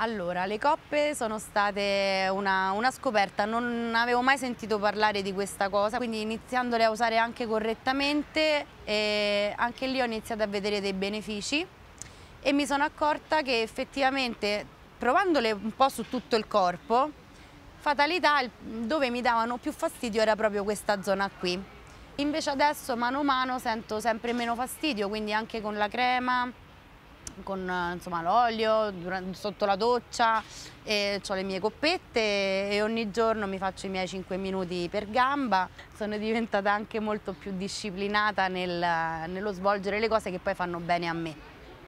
Allora, le coppe sono state una, una, scoperta, non avevo mai sentito parlare di questa cosa, quindi iniziandole a usare anche correttamente, eh, anche lì ho iniziato a vedere dei benefici e mi sono accorta che effettivamente provandole un po' su tutto il corpo, fatalità, dove mi davano più fastidio era proprio questa zona qui. Invece adesso mano a mano sento sempre meno fastidio, quindi anche con la crema, con l'olio, sotto la doccia, ho le mie coppette e ogni giorno mi faccio i miei 5 minuti per gamba. Sono diventata anche molto più disciplinata nel, nello svolgere le cose che poi fanno bene a me.